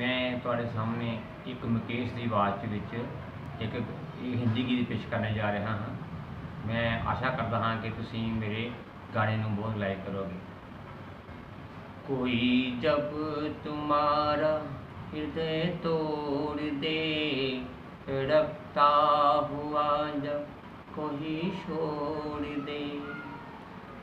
ਮੈਂ ਤੁਹਾਡੇ ਸਾਹਮਣੇ ਇੱਕ ਮੁਕੇਸ਼ ਦੀ ਆਵਾਜ਼ ਵਿੱਚ ਇੱਕ ਹਿੰਦੀ ਗੀਤ ਪੇਸ਼ ਕਰਨ ਜਾ ਰਿਹਾ ਹਾਂ। ਮੈਂ ਆਸ਼ਾ ਕਰਦਾ ਹਾਂ ਕਿ ਤੁਸੀਂ ਮੇਰੇ ਗਾਣੇ ਨੂੰ ਬਹੁਤ ਲਾਈਕ ਕਰੋਗੇ। ਕੋਈ ਜਬ ਤੁਮਾਰਾ ਹਿਰਦੇ ਤੋੜ ਦੇ ਰਕਤਾ ਹੁਆ ਜਬ ਕੋਈ ਛੋੜ ਦੇ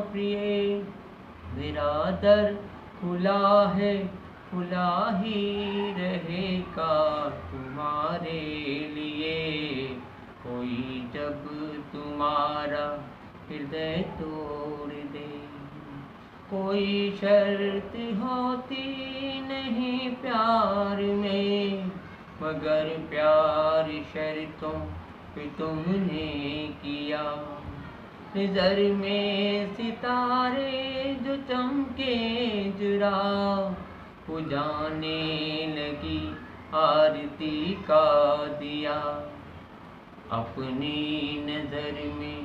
ਪ੍ਰੀਏ। میرا در کھلا ہے، کھلا ہی رہے گا تمہارے لیے۔ کوئی جب تمہارا ہردے توڑ دے۔ کوئی شرط ہوتی نہیں پیار میں، مگر پیار شرطوں پہ تم نے کیا۔ نظر میں ستارے ستم کے جرا ہو جانے لگی آرتی کا دیا اپنی نظر میں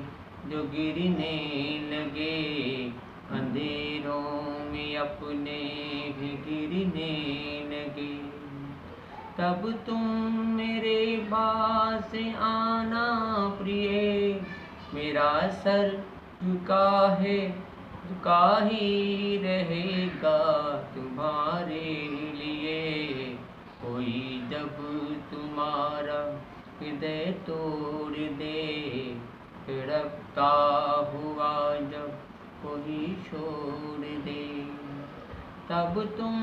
جو گرنے لگے اندھیروں میں اپنے بھی گرنے لگے تب تم میرے پاس آنا پریے میرا سر جھکا ہے کا ہی رہے گا تمہارے لیے۔ کوئی جب تمہارا ہدے توڑ دے رکھتا ہوا جب کوئی چھوڑ دے۔ تب تم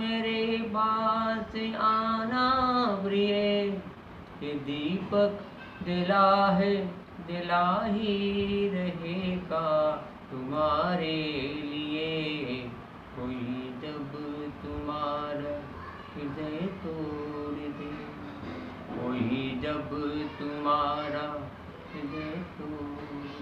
میرے پاس آنا بریے کہ دیپک دلا ہے دلا ہی رہے گا۔ تمہارے لیے کوئی جب تمہارا ہدے توڑ دے۔ کوئی جب تمہارا ہدے توڑ